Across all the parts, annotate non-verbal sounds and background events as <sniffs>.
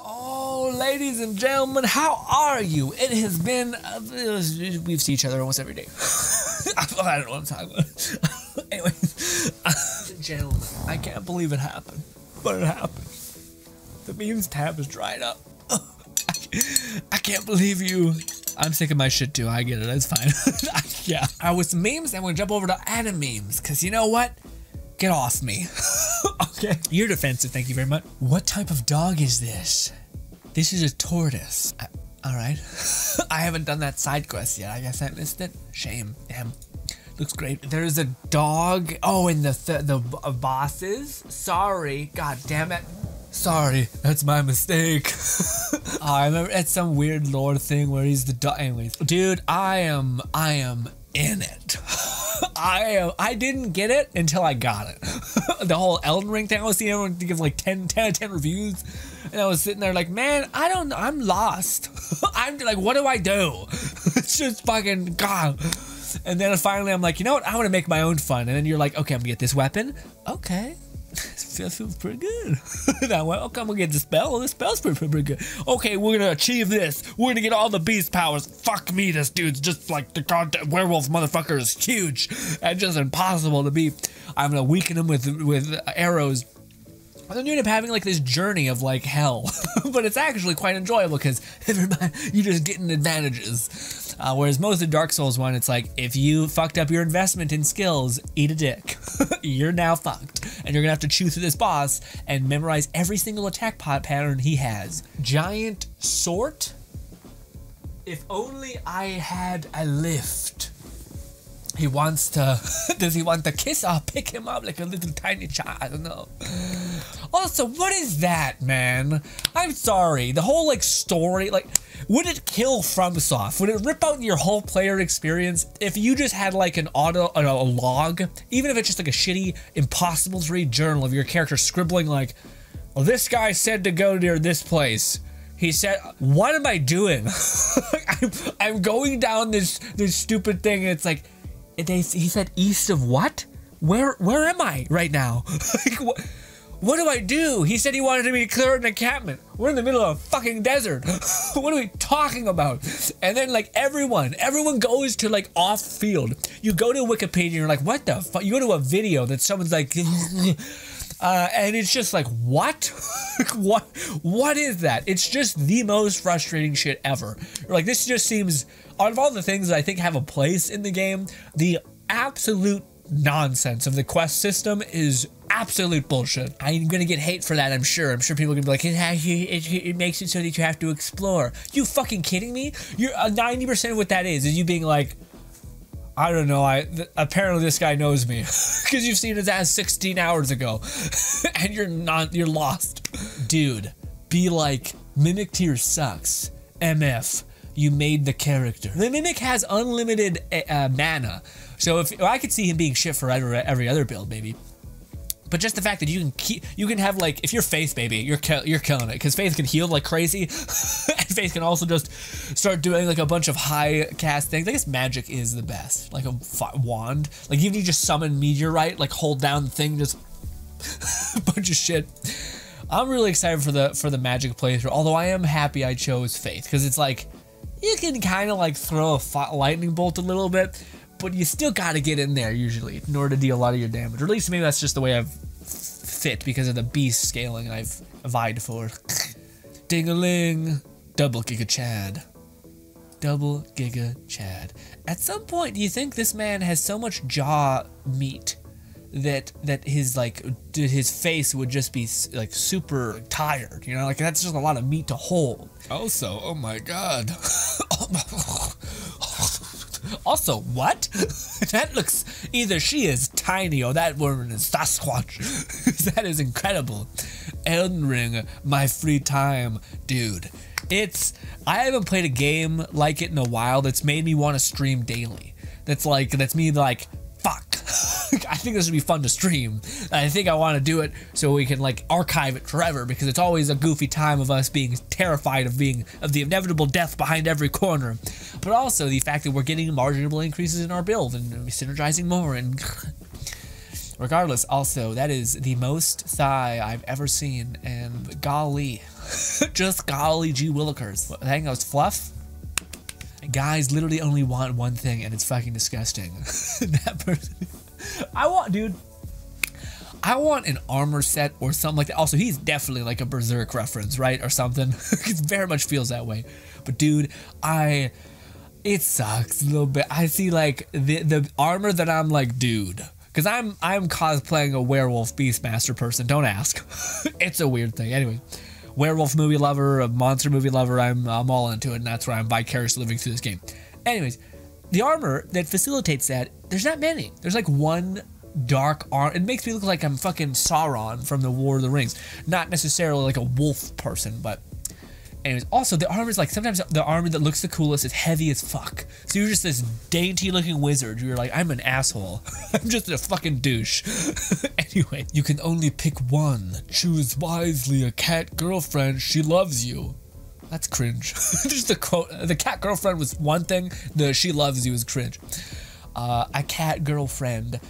Oh, ladies and gentlemen, how are you? It has been, uh, we've seen each other almost every day. <laughs> I don't know what I'm talking about. <laughs> Anyways, <laughs> gentlemen, I can't believe it happened, but it happened. The memes tab has dried up. I can't believe you. I'm sick of my shit too. I get it. That's fine. yeah. I was memes. I'm gonna jump over to anime memes because you know what? Get off me. <laughs> okay. You're defensive. Thank you very much. What type of dog is this? This is a tortoise. I, all right. <laughs> I haven't done that side quest yet. I guess I missed it. Shame. Damn. Looks great. There's a dog. Oh, and the th the uh, bosses. Sorry. God damn it. Sorry, that's my mistake. <laughs> oh, I remember it's some weird lore thing where he's the dog. Anyways, dude, I am, I am in it. I am, I didn't get it until I got it. <laughs> the whole Elden Ring thing, I was seeing everyone give like 10, 10 out of 10 reviews. And I was sitting there like, man, I don't, I'm lost. <laughs> I'm like, what do I do? <laughs> it's just fucking, God. And then finally I'm like, you know what? I want to make my own fun. And then you're like, okay, I'm gonna get this weapon. Okay. That feels pretty good. that way, okay, I'm gonna get the spell. The spell's pretty, pretty, pretty good. Okay, we're gonna achieve this. We're gonna get all the beast powers. Fuck me, this dude's just like the goddamn werewolf motherfucker is huge and just impossible to beat. I'm gonna weaken them with with arrows and then you end up having like this journey of like hell, <laughs> but it's actually quite enjoyable because <laughs> you're just getting advantages. Uh, whereas most of Dark Souls one, it's like if you fucked up your investment in skills, eat a dick. <laughs> you're now fucked, and you're gonna have to chew through this boss and memorize every single attack pot pattern he has. Giant sort. If only I had a lift. He wants to. <laughs> Does he want to kiss? I'll pick him up like a little tiny child. I don't know. Also, what is that, man? I'm sorry. The whole like story, like, would it kill FromSoft? Would it rip out your whole player experience if you just had like an auto, a, a log, even if it's just like a shitty, impossible to read journal of your character scribbling like, well, this guy said to go near this place he said, "What am I doing? <laughs> I'm, I'm going down this this stupid thing." And it's like, they, he said, "East of what? Where where am I right now? <laughs> like, what, what do I do?" He said he wanted me to clear an encampment. We're in the middle of a fucking desert. <laughs> what are we talking about? And then like everyone, everyone goes to like off field. You go to Wikipedia, and you're like, "What the fuck?" You go to a video that someone's like. <laughs> Uh, and it's just like what <laughs> what what is that it's just the most frustrating shit ever like this just seems out of all the things that i think have a place in the game the absolute nonsense of the quest system is absolute bullshit. I'm gonna get hate for that, I'm sure. I'm sure people are gonna be like, it, it, it makes it so that you have to explore. You fucking kidding me? You're uh, 90% of what that is, is you being like, I don't know. I th- apparently this guy knows me <laughs> because you've seen his ass 16 hours ago, <laughs> and you're not. You're lost, dude. Be like Mimic Tear sucks. MF, you made the character. The Mimic has unlimited uh, mana, so if I could see him being shit for every, every other build, maybe. But just the fact that you can keep, you can have like, if you're Faith, baby, you're you're killing it because Faith can heal like crazy, <laughs> and Faith can also just start doing like a bunch of high cast things. I guess magic is the best, like a wand. Like even you just summon meteorite, like hold down the thing, just a <laughs> bunch of shit. I'm really excited for the for the magic playthrough. Although I am happy I chose Faith because it's like you can kind of like throw a lightning bolt a little bit, but you still got to get in there usually in order to deal a lot of your damage. Or at least maybe that's just the way I've fit because of the beast scaling I've vied for. <laughs> Ding-a-ling, double Giga Chad. Double Giga Chad. At some point, do you think this man has so much jaw meat that that his like his face would just be like super tired? You know, like that's just a lot of meat to hold. Also, oh my god. <laughs> Oh Also, what? <laughs> that looks either she is tiny or that woman is Sasquatch. <laughs> that is incredible. Elden Ring, my free time, dude. It's I haven't played a game like it in a while that's made me want to stream daily. That's like that's me like fuck. <laughs> I think this would be fun to stream. I think I want to do it so we can like archive it forever because it's always a goofy time of us being terrified of being of the inevitable death behind every corner. But also the fact that we're getting marginal increases in our build and synergizing more and <laughs> Regardless, also, that is the most thigh I've ever seen, and golly, <laughs> just golly gee willikers. Was fluff. Guys literally only want one thing, and it's fucking disgusting. <laughs> that person. I want, dude. I want an armor set or something like that. Also, he's definitely like a Berserk reference, right? Or something. <laughs> it very much feels that way. But dude, I it sucks a little bit. I see like the the armor that I'm like, dude. Cause I'm I'm cosplaying a werewolf beastmaster person. Don't ask. <laughs> it's a weird thing. Anyway, werewolf movie lover, a monster movie lover. I'm I'm all into it, and that's why I'm vicariously living through this game. Anyways, the armor that facilitates that, there's not many. There's like one dark arm. It makes me look like I'm fucking Sauron from the War of the Rings. Not necessarily like a wolf person, but Also, the armor is like sometimes the armor that looks the coolest is heavy as fuck. So you're just this dainty looking wizard. You're like, I'm an asshole. <laughs> I'm just a fucking douche. <laughs> anyway, you can only pick one. Choose wisely. A cat girlfriend. She loves you. That's cringe. <laughs> just the quote. The cat girlfriend was one thing. The she loves you is cringe. Uh, a cat girlfriend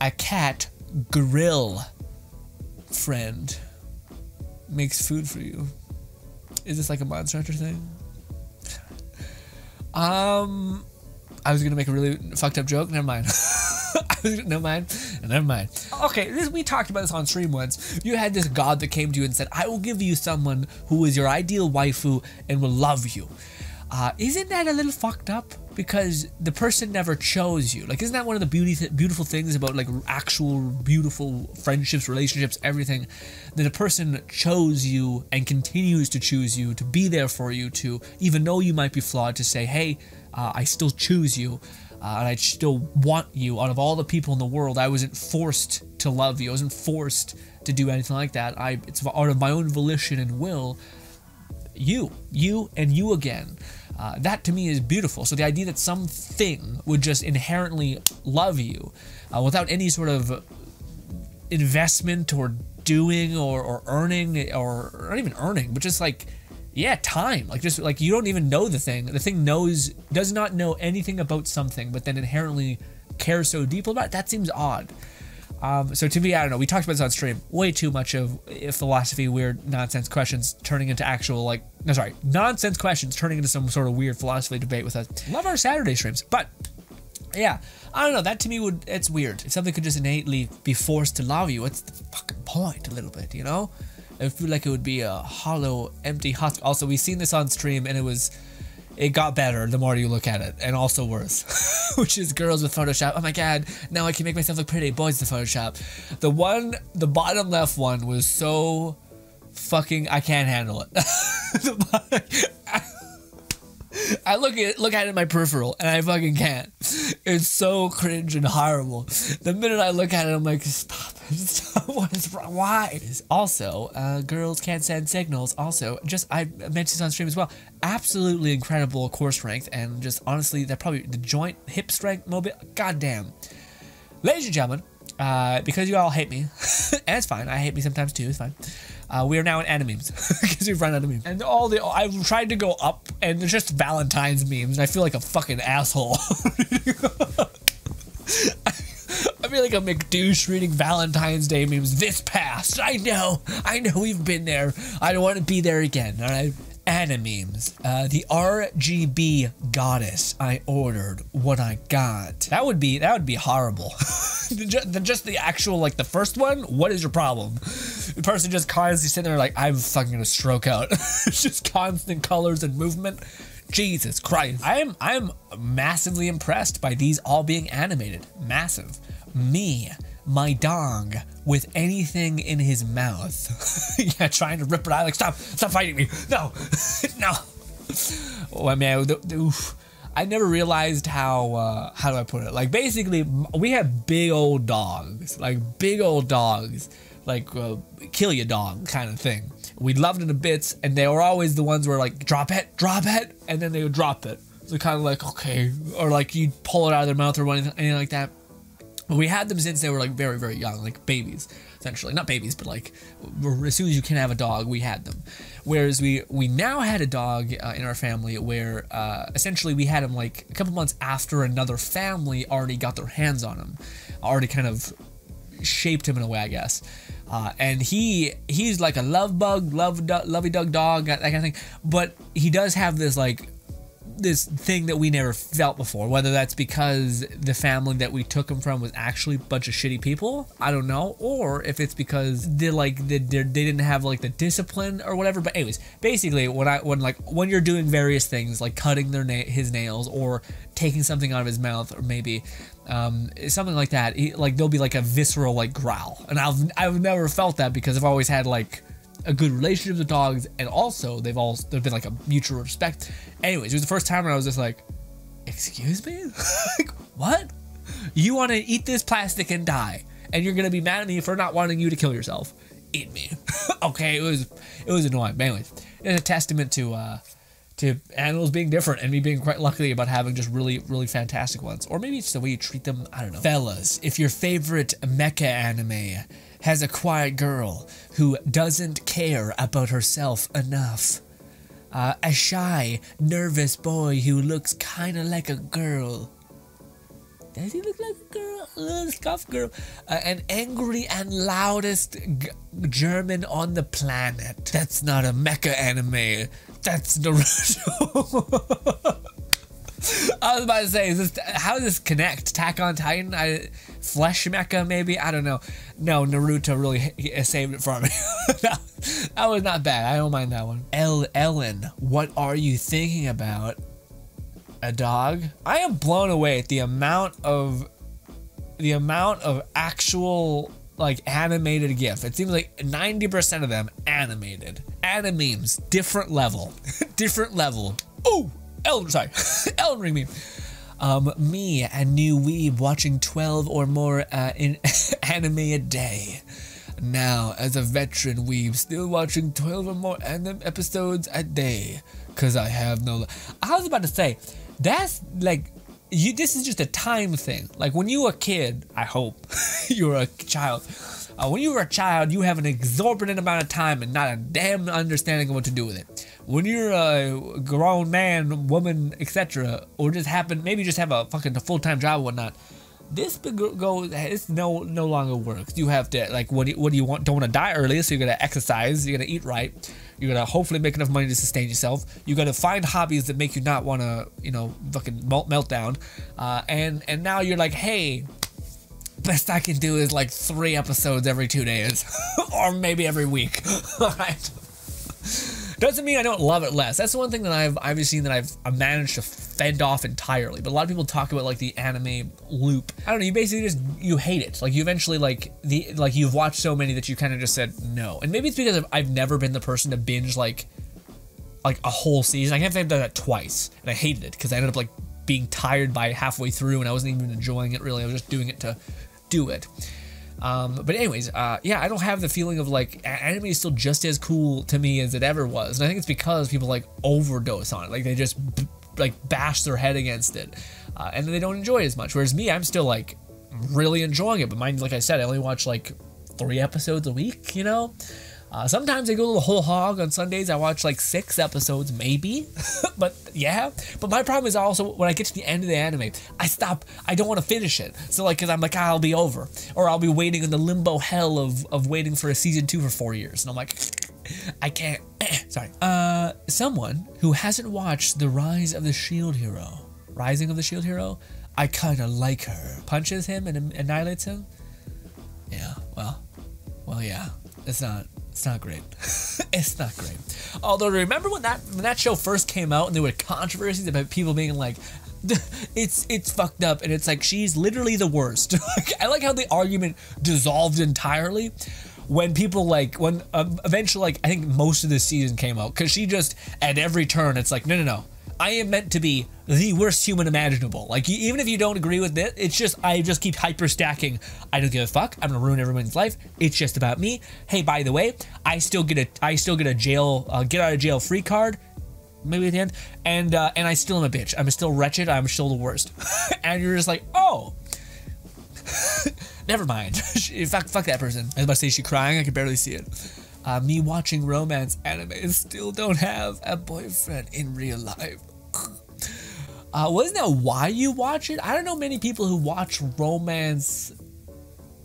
a cat grill friend makes food for you. Is this like a Monster Hunter thing? um, I was gonna make a really fucked up joke. Never mind. <laughs> never mind. Never mind. Okay, this we talked about this on stream once. You had this god that came to you and said, "I will give you someone who is your ideal waifu and will love you." Uh, isn't that a little fucked up? Because the person never chose you. Like, isn't that one of the beauty th- beautiful things about like actual beautiful friendships, relationships, everything? That a person chose you and continues to choose you, to be there for you, to even though you might be flawed, to say, "Hey, uh, I still choose you." Uh, and I still want you out of all the people in the world. I wasn't forced to love you. I wasn't forced to do anything like that. I it's out of my own volition and will you, you, and you again. Uh, that to me is beautiful. So the idea that something would just inherently love you uh, without any sort of investment or doing or, or earning or, or not even earning, but just like yeah, time. Like just like you don't even know the thing. The thing knows does not know anything about something, but then inherently cares so deeply about it. That seems odd. Um, so to me, I don't know. We talked about this on stream. Way too much of philosophy, weird nonsense questions turning into actual like no, sorry, nonsense questions turning into some sort of weird philosophy debate with us. Love our Saturday streams, but yeah, I don't know. That to me would it's weird. If something could just innately be forced to love you, what's the fucking point? A little bit, you know. I feel like it would be a hollow, empty husk. Also, we've seen this on stream, and it was it got better the more you look at it, and also worse, <laughs> which is girls with Photoshop. Oh my god, now I can make myself look pretty. Boys with Photoshop. The one, the bottom left one was so fucking. I can't handle it. <laughs> <laughs> I look at look at it in my peripheral and I fucking can't. It's so cringe and horrible. The minute I look at it, I'm like, stop. <laughs> What is wrong? Why? Also, uh, girls can't send signals. Also, just I mentioned this on stream as well. Absolutely incredible core strength and just honestly, that probably the joint hip strength, mobile. Goddamn, ladies and gentlemen, uh, because you all hate me, <laughs> and it's fine. I hate me sometimes too. It's fine. Uh, we are now in animes because <laughs> we've run out of memes. And all the I've tried to go up, and it's just Valentine's memes, and I feel like a fucking asshole. Like a McDouche reading Valentine's Day memes. This past, I know, I know we've been there. I don't want to be there again. All right animes. Uh, the RGB goddess. I ordered what I got. That would be that would be horrible. <laughs> just the actual like the first one. What is your problem? The person just constantly sitting there like I'm fucking gonna stroke out. it's <laughs> just constant colors and movement. Jesus Christ. I am I am massively impressed by these all being animated. Massive. Me my dog with anything in his mouth. <laughs> yeah, trying to rip it out. Like, stop, stop fighting me. No, <laughs> no. Oh, I mean, oof. I never realized how, uh, how do I put it? Like, basically, we have big old dogs, like big old dogs, like uh, kill your dog kind of thing. We loved it a bits, and they were always the ones where like, drop it, drop it, and then they would drop it. So kind of like, okay, or like you pull it out of their mouth or anything like that we had them since they were like very, very young, like babies, essentially. Not babies, but like as soon as you can have a dog, we had them. Whereas we we now had a dog uh, in our family where uh, essentially we had him like a couple months after another family already got their hands on him, already kind of shaped him in a way, I guess. Uh, and he he's like a love bug, love lovey dog dog, that kind of thing. But he does have this like this thing that we never felt before. Whether that's because the family that we took him from was actually a bunch of shitty people, I don't know, or if it's because they like they, they didn't have like the discipline or whatever. But anyways, basically, when I when like when you're doing various things like cutting their na- his nails or taking something out of his mouth or maybe um, something like that, he, like there'll be like a visceral like growl, and I've I've never felt that because I've always had like a good relationship with dogs, and also they've all there's been like a mutual respect. Anyways, it was the first time where I was just like, "Excuse me, <laughs> like, what? You want to eat this plastic and die, and you're gonna be mad at me for not wanting you to kill yourself? Eat me, <laughs> okay?" It was it was annoying. But anyways, it's a testament to uh, to animals being different and me being quite lucky about having just really, really fantastic ones. Or maybe it's the way you treat them. I don't know. Fellas, if your favorite mecha anime has a quiet girl who doesn't care about herself enough, uh, a shy, nervous boy who looks kind of like a girl. Does he look like a girl? A little scuff girl. Uh, an angry and loudest German on the planet. That's not a mecha anime. That's Naruto. <laughs> I was about to say, is this how does this connect? Attack on Titan, I, Flesh Mecha, maybe. I don't know. No, Naruto really saved it for me. <laughs> that, that was not bad. I don't mind that one. El Ellen, what are you thinking about? A dog? I am blown away at the amount of the amount of actual like animated GIF. It seems like 90% of them animated. Animemes, different level. <laughs> different level. Oh, Elden, sorry. <laughs> Elden Ring meme. Um, me, a new weeb, watching 12 or more uh, in <laughs> anime a day. Now, as a veteran weeb, still watching 12 or more anime episodes a day. Cause I have no. I was about to say, that's like you this is just a time thing. Like when you were a kid, I hope <laughs> you were a child. Uh, when you were a child, you have an exorbitant amount of time and not a damn understanding of what to do with it. When you're a grown man, woman, etc., or just happen, maybe just have a fucking full time job or whatnot, this goes it's no no longer works. You have to like what do you, what do you want? Don't want to die early, so you're gonna exercise. You're gonna eat right. You're gonna hopefully make enough money to sustain yourself. You gotta find hobbies that make you not want to you know fucking melt meltdown. Uh, and and now you're like, hey, best I can do is like three episodes every two days, <laughs> or maybe every week. <laughs> Doesn't mean I don't love it less. That's the one thing that I've I've seen that I've, I've managed to fend off entirely. But a lot of people talk about like the anime loop. I don't know. You basically just you hate it. Like you eventually like the like you've watched so many that you kind of just said no. And maybe it's because I've, I've never been the person to binge like like a whole season. I can't think I've done that twice, and I hated it because I ended up like being tired by halfway through, and I wasn't even enjoying it really. I was just doing it to do it. Um, but anyways, uh, yeah, I don't have the feeling of like anime is still just as cool to me as it ever was, and I think it's because people like overdose on it, like they just like bash their head against it, uh, and they don't enjoy it as much. Whereas me, I'm still like really enjoying it. But mine, like I said, I only watch like three episodes a week, you know. Uh, sometimes I go the whole hog on Sundays. I watch like six episodes, maybe. <laughs> but yeah. But my problem is also when I get to the end of the anime, I stop. I don't want to finish it. So like, cause I'm like, ah, I'll be over, or I'll be waiting in the limbo hell of of waiting for a season two for four years, and I'm like, <sniffs> I can't. <clears throat> Sorry. Uh, someone who hasn't watched the Rise of the Shield Hero, Rising of the Shield Hero, I kind of like her. Punches him and annihilates him. Yeah. Well. Well, yeah. It's not it's not great. <laughs> it's not great. Although remember when that when that show first came out and there were controversies about people being like <laughs> it's it's fucked up and it's like she's literally the worst. <laughs> I like how the argument dissolved entirely when people like when um, eventually like I think most of the season came out cuz she just at every turn it's like no no no I am meant to be the worst human imaginable. Like even if you don't agree with it, it's just I just keep hyper stacking. I don't give a fuck. I'm gonna ruin everyone's life. It's just about me. Hey, by the way, I still get a I still get a jail uh, get out of jail free card. Maybe at the end, and uh, and I still am a bitch. I'm still wretched. I'm still the worst. <laughs> and you're just like, oh, <laughs> never mind. <laughs> fuck, fuck that person. I was about to say she crying. I could barely see it. Uh, me watching romance anime still don't have a boyfriend in real life. Uh, wasn't that why you watch it? I don't know many people who watch romance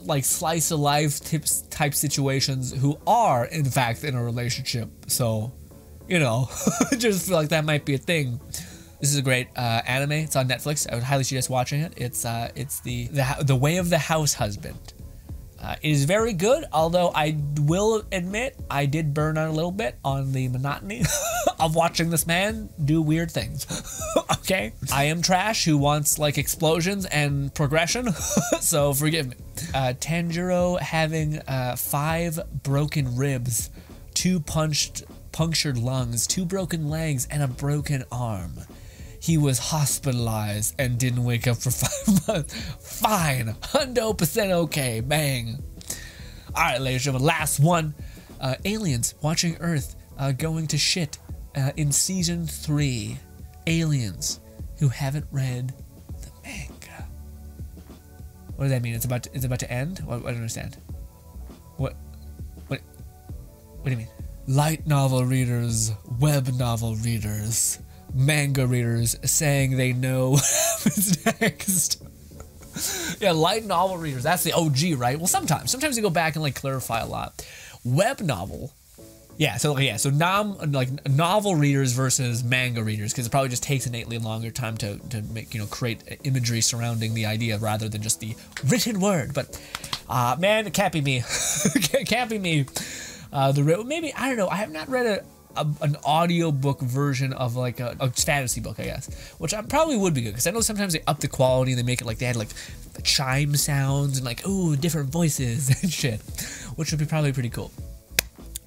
like slice of life tips type situations who are in fact in a relationship. So, you know, <laughs> just feel like that might be a thing. This is a great uh, anime. It's on Netflix. I would highly suggest watching it. It's uh, it's the the the way of the house husband. Uh, it is very good, although I will admit I did burn out a little bit on the monotony <laughs> of watching this man do weird things. <laughs> okay? I am trash who wants like explosions and progression, <laughs> so forgive me. Uh, Tanjiro having uh, five broken ribs, two punched, punctured lungs, two broken legs, and a broken arm he was hospitalized and didn't wake up for <laughs> five months. Fine, hundo percent okay, bang. All right, ladies and gentlemen, last one. Uh, aliens watching Earth uh, going to shit uh, in season three. Aliens who haven't read the manga. What does that mean? It's about to, it's about to end. What, I don't understand. What? What? What do you mean? Light novel readers, web novel readers manga readers saying they know <laughs> what happens next. yeah, light novel readers. That's the OG, right? Well, sometimes. Sometimes you go back and like clarify a lot. Web novel. Yeah, so yeah, so nom, like novel readers versus manga readers because it probably just takes innately longer time to, to make you know create imagery surrounding the idea rather than just the written word. But uh, man, it can't be me. <laughs> can't be me. Uh, the maybe I don't know. I have not read a a, an audiobook version of like a, a, fantasy book, I guess, which I probably would be good because I know sometimes they up the quality and they make it like they had like chime sounds and like ooh different voices <laughs> and shit, which would be probably pretty cool.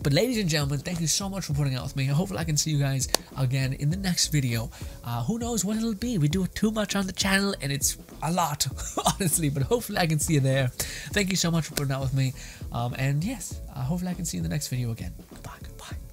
But ladies and gentlemen, thank you so much for putting out with me. Hopefully I can see you guys again in the next video. Uh, who knows what it'll be. We do it too much on the channel and it's a lot, <laughs> honestly. But hopefully I can see you there. Thank you so much for putting out with me. Um, and yes, uh, hopefully I can see you in the next video again. Goodbye, Goodbye.